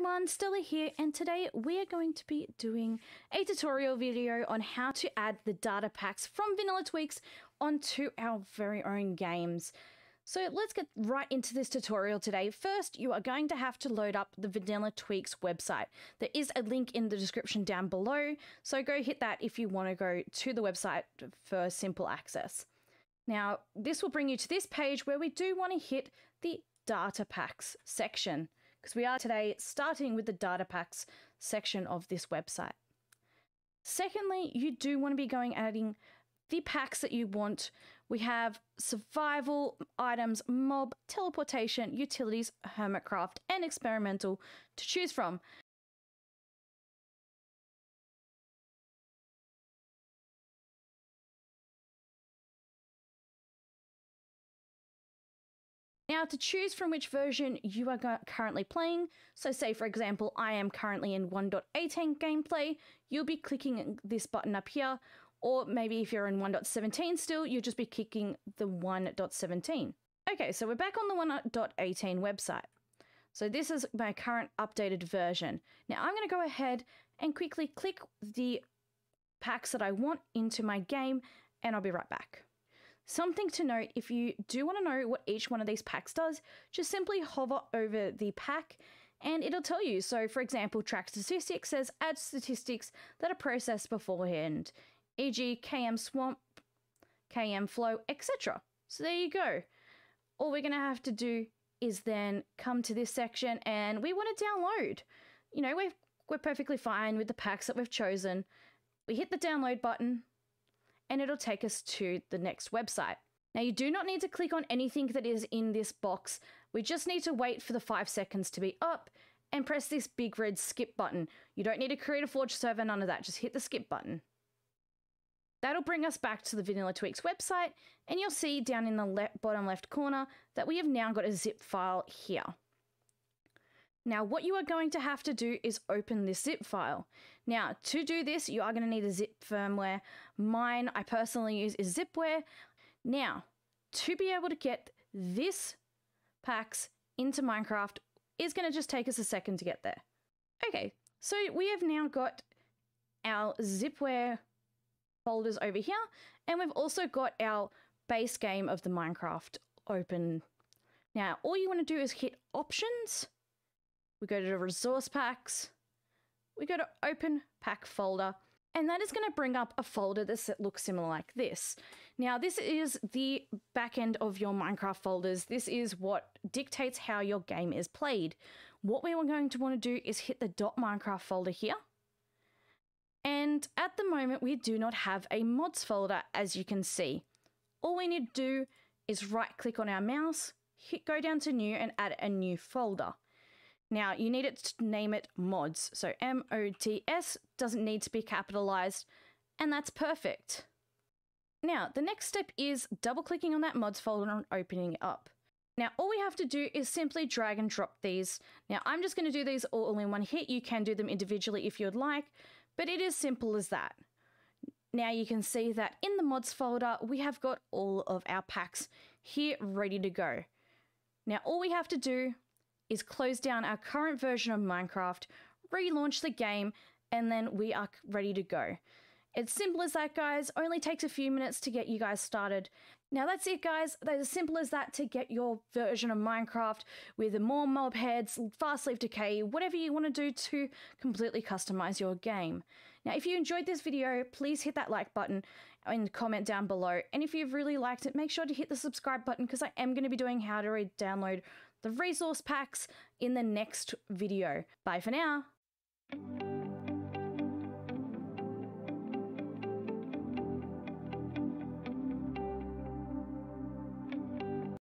everyone, Stella here, and today we are going to be doing a tutorial video on how to add the data packs from Vanilla Tweaks onto our very own games. So let's get right into this tutorial today. First, you are going to have to load up the Vanilla Tweaks website. There is a link in the description down below, so go hit that if you want to go to the website for simple access. Now, this will bring you to this page where we do want to hit the data packs section because we are today starting with the data packs section of this website. Secondly, you do want to be going adding the packs that you want. We have survival items, mob, teleportation, utilities, hermitcraft, and experimental to choose from. Now, to choose from which version you are currently playing, so say for example, I am currently in 1.18 gameplay, you'll be clicking this button up here, or maybe if you're in 1.17 still, you'll just be clicking the 1.17. Okay, so we're back on the 1.18 website. So this is my current updated version. Now I'm going to go ahead and quickly click the packs that I want into my game, and I'll be right back. Something to note if you do want to know what each one of these packs does, just simply hover over the pack and it'll tell you. So, for example, track statistics says add statistics that are processed beforehand, e.g., KM swamp, KM flow, etc. So, there you go. All we're going to have to do is then come to this section and we want to download. You know, we're, we're perfectly fine with the packs that we've chosen. We hit the download button, and it'll take us to the next website. Now, you do not need to click on anything that is in this box. We just need to wait for the five seconds to be up and press this big red skip button. You don't need to create a Forge server, none of that. Just hit the skip button. That'll bring us back to the Vanilla Tweaks website, and you'll see down in the le bottom left corner that we have now got a zip file here. Now, what you are going to have to do is open this zip file. Now, to do this, you are going to need a zip firmware. Mine, I personally use is Zipware. Now, to be able to get this packs into Minecraft is going to just take us a second to get there. Okay, so we have now got our Zipware folders over here, and we've also got our base game of the Minecraft open. Now, all you want to do is hit Options, we go to the resource packs, we go to open pack folder, and that is going to bring up a folder that looks similar like this. Now, this is the back end of your Minecraft folders. This is what dictates how your game is played. What we are going to want to do is hit the .minecraft folder here. And at the moment, we do not have a mods folder, as you can see. All we need to do is right click on our mouse, hit go down to new and add a new folder. Now, you need it to name it mods. So M O T S doesn't need to be capitalized, and that's perfect. Now, the next step is double clicking on that mods folder and opening it up. Now, all we have to do is simply drag and drop these. Now, I'm just going to do these all in one hit. You can do them individually if you'd like, but it is simple as that. Now you can see that in the mods folder, we have got all of our packs here ready to go. Now, all we have to do is close down our current version of Minecraft, relaunch the game, and then we are ready to go. It's simple as that, guys. Only takes a few minutes to get you guys started. Now that's it, guys. That's as simple as that to get your version of Minecraft with more mob heads, fast leaf decay, whatever you want to do to completely customize your game. Now, if you enjoyed this video, please hit that like button and comment down below. And if you've really liked it, make sure to hit the subscribe button because I am going to be doing how to download the resource packs in the next video. Bye for now.